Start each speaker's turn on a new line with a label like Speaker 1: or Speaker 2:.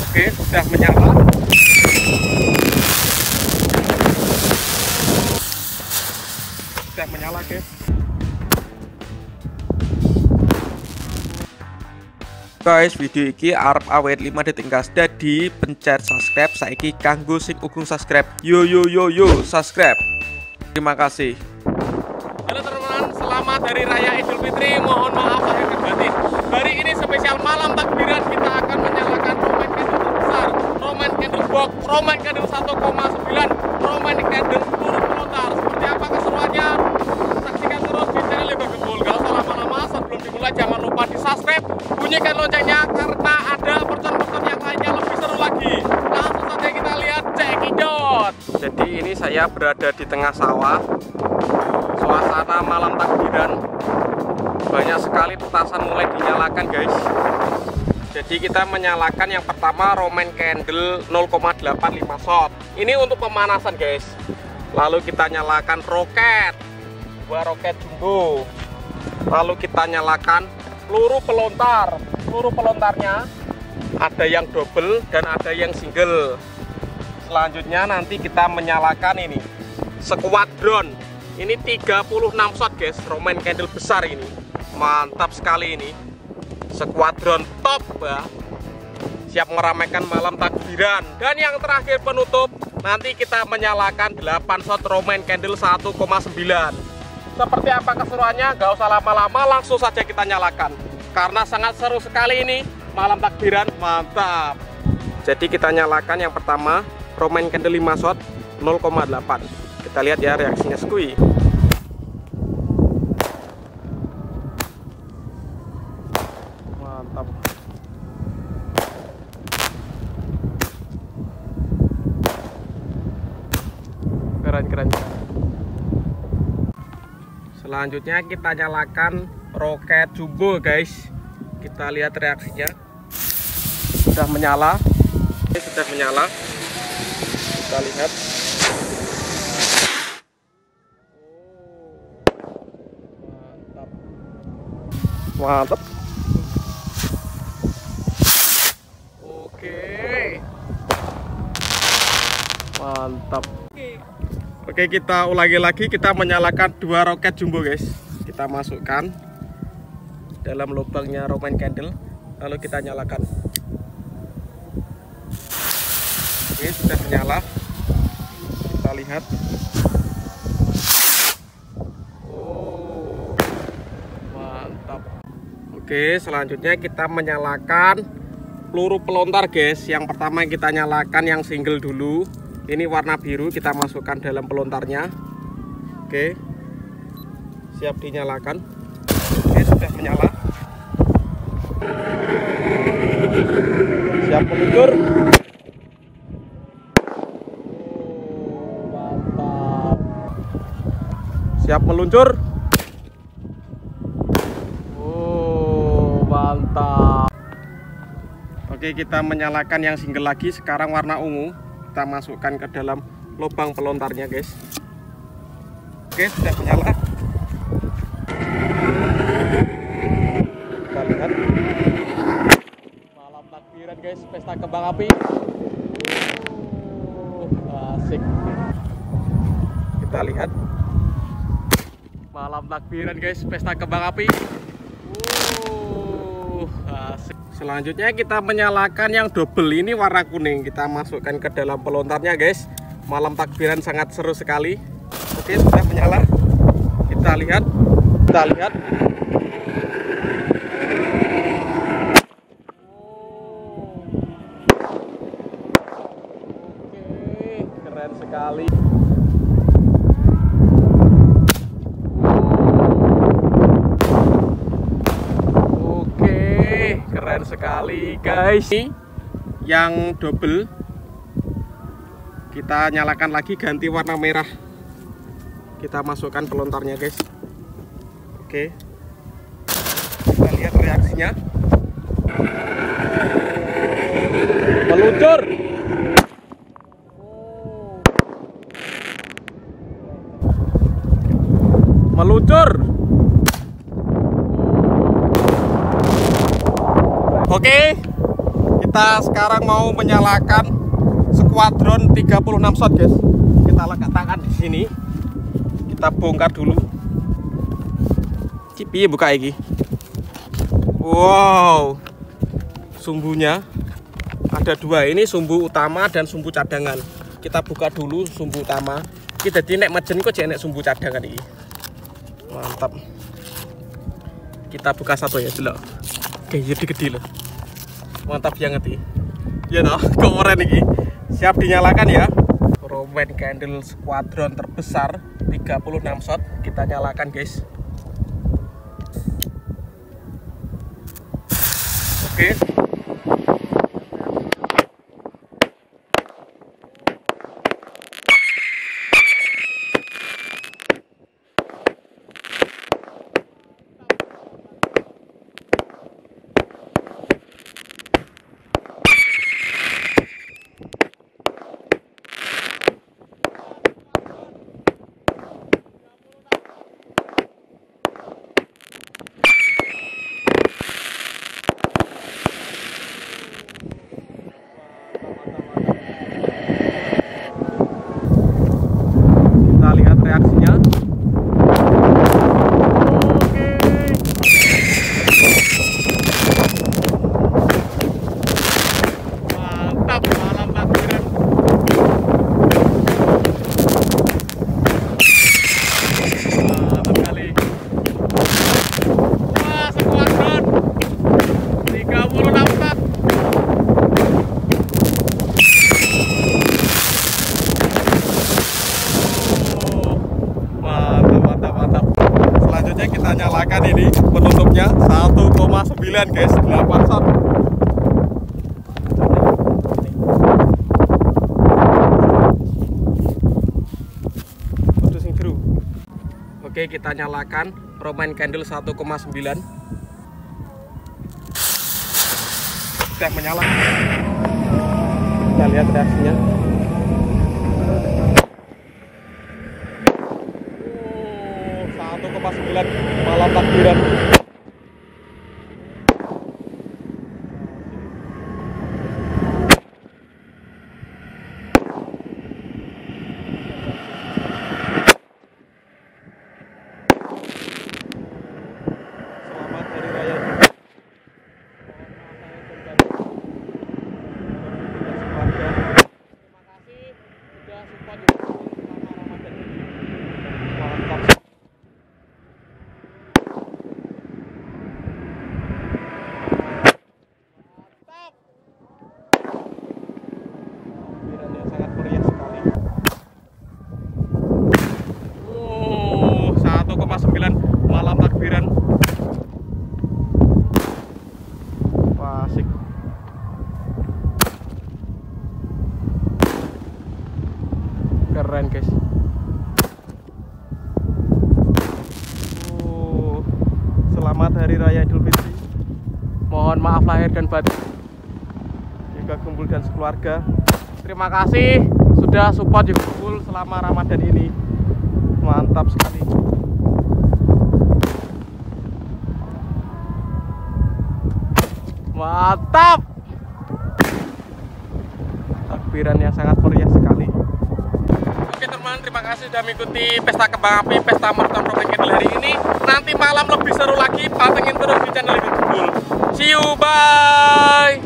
Speaker 1: Oke, sudah menyala. Sudah menyala, guys. Guys, video iki arep awet 5 detik gas dadi pencet subscribe saiki kanggo sing ugung subscribe. Yo yo yo yo, subscribe. Terima kasih. Halo teman-teman, selamat hari raya Idul Fitri. Mohon maaf lahir dan batin. Hari ini spesial malam takbiran kita akan menyalakan Roman Candle terbesar, Box, Roman Candle 1,9, Roman Candle turut melontar. Seperti apa keseruannya? Saksikan terus di channel Lego Gembul. Gak usah lama-lama, sebelum dimulai jangan lupa di subscribe, bunyikan loncengnya karena ada percon-percon yang lainnya lebih seru lagi. Langsung saja kita lihat cekidot. Jadi ini saya berada di tengah sawah. Suasana malam takbiran banyak sekali petasan mulai dinyalakan guys jadi kita menyalakan yang pertama Roman Candle 0,85 shot. Ini untuk pemanasan guys. Lalu kita nyalakan roket. Dua roket jumbo. Lalu kita nyalakan peluru pelontar. Peluru pelontarnya ada yang double dan ada yang single. Selanjutnya nanti kita menyalakan ini squadron ini 36 shot guys. Roman Candle besar ini. Mantap sekali ini sekuadron top ya. siap meramaikan malam takbiran. Dan yang terakhir penutup nanti kita menyalakan 8 shot Roman Candle 1,9 seperti apa keseruannya? Gak usah lama-lama langsung saja kita nyalakan. Karena sangat seru sekali ini. Malam takbiran mantap. Jadi kita nyalakan yang pertama Roman Candle 5 shot 0,8 kita lihat ya reaksinya skui keren keren. Selanjutnya kita nyalakan roket jumbo guys. Kita lihat reaksinya. Sudah menyala. Ini sudah menyala. Kita lihat. Mantap. Oke. Mantap. Kita ulangi lagi. Kita menyalakan dua roket jumbo, guys. Kita masukkan dalam lubangnya Roman Candle. Lalu kita nyalakan. Oke, sudah menyala. Kita lihat. Oh, mantap. Oke, selanjutnya kita menyalakan peluru pelontar guys yang pertama kita nyalakan yang single dulu ini warna biru kita masukkan dalam pelontarnya. Oke. Siap dinyalakan. Oke sudah menyala. Siap meluncur mantap siap meluncur. Oh mantap. Oke kita menyalakan yang single lagi. Sekarang warna ungu kita masukkan ke dalam lubang pelontarnya guys. Oke sudah menyala. Kita lihat. Malam takbiran guys. Pesta kembang api. Uh, asik. Kita lihat. Malam takbiran guys. Pesta kembang api selanjutnya kita menyalakan yang double ini warna kuning. Kita masukkan ke dalam pelontarnya guys. Malam takbiran sangat seru sekali. Oke sudah menyala. Kita lihat. Kita lihat. Oke keren sekali keren sekali guys. Ini yang double kita nyalakan lagi ganti warna merah. Kita masukkan pelontarnya guys. Oke. Kita lihat reaksinya. Meluncur. Meluncur Oke, kita sekarang mau menyalakan skuadron 36 shot guys. Kita letakkan di sini. Kita bongkar dulu. Cipi buka iki? Wow. Sumbunya ada dua. Ini sumbu utama dan sumbu cadangan. Kita buka dulu sumbu utama. Kita jadi nek kok nek sumbu cadangan ini mantap. Kita buka satu ya dulu oke jadi gede loh mantap banget ini ya noh keren ini siap dinyalakan ya. Roman candle squadron terbesar 36 shot. Kita nyalakan guys. Oke. nyalakan 1,9 guys. 8 shot Oke kita nyalakan Roman candle 1,9 Sudah menyala. Kita lihat reaksinya. Oh, 1,9 malam takbiran keren guys. Uh, selamat hari raya idul fitri. Mohon maaf lahir dan batin. Juga kumpul dan sekeluarga. Terima kasih sudah support juga kumpul selama ramadan ini. Mantap sekali. Mantap! Takbiran yang sangat meriah sekali teman-teman terima kasih sudah mengikuti pesta kembang api pesta marathon Promen hari ini. Nanti malam lebih seru lagi pantengin terus di channel YouTube see you bye